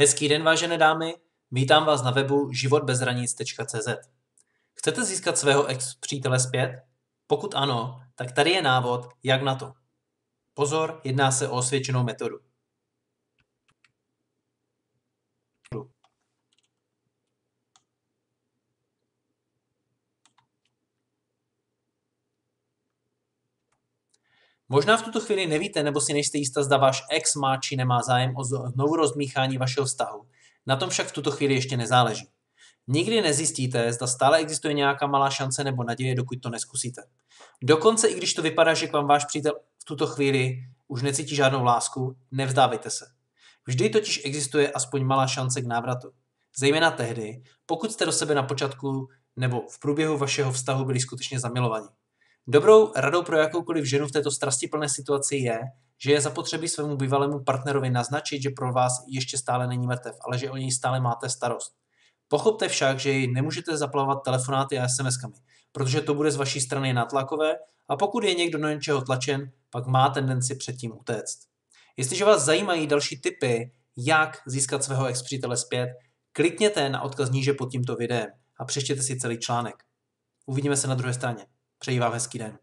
Hezký den, vážené dámy, vítám vás na webu životbezranic.cz. Chcete získat svého ex-přítele zpět? Pokud ano, tak tady je návod, jak na to. Pozor, jedná se o osvědčenou metodu. Možná v tuto chvíli nevíte nebo si nejste jistá, zda váš ex má či nemá zájem o znovu rozmíchání vašeho vztahu. Na tom však v tuto chvíli ještě nezáleží. Nikdy nezjistíte, zda stále existuje nějaká malá šance nebo naděje, dokud to neskusíte. Dokonce i když to vypadá, že k vám váš přítel v tuto chvíli už necítí žádnou lásku, nevzdávejte se. Vždy totiž existuje aspoň malá šance k návratu. Zejména tehdy, pokud jste do sebe na počátku nebo v průběhu vašeho vztahu byli skutečně zamilovaní. Dobrou radou pro jakoukoliv ženu v této strastiplné situaci je, že je zapotřebí svému bývalému partnerovi naznačit, že pro vás ještě stále není mrtev, ale že o něj stále máte starost. Pochopte však, že jej nemůžete zaplavovat telefonáty a SMS-kami, protože to bude z vaší strany natlakové a pokud je někdo do něčeho tlačen, pak má tendenci předtím utéct. Jestliže vás zajímají další tipy, jak získat svého ex-přítele zpět, klikněte na odkaz níže pod tímto videem a přečtěte si celý článek. Uvidíme se na druhé straně. Přeji vám hezký den.